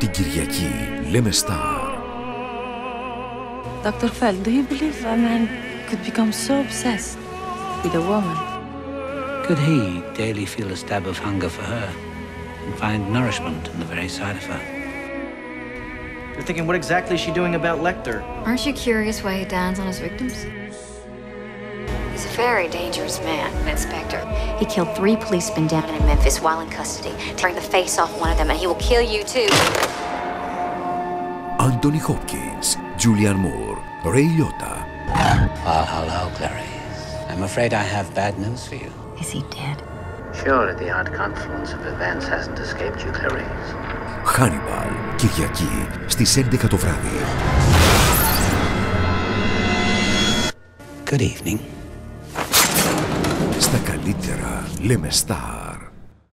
Την Κυριακή λέμε Star. Dr. Feld, do you believe a man could become so obsessed with a woman? Could he daily feel a stab of hunger for her and find nourishment in the very sight of her? You're thinking, what exactly is she doing about Lecter? Aren't you curious why he dines on his victims? He's a very dangerous man, Inspector. He killed three policemen down in Memphis while in custody, tearing the face off one of them, and he will kill you too. Anthony Hopkins, Julian Moore, Ray Liotta. Oh, hello, Clarice. I'm afraid I have bad news for you. Is he dead? Surely the odd confluence of events hasn't escaped you, Clarice. Hannibal, Κυριακή στις 11 το βράδυ. Good evening. τα καλύτερα, λέμε.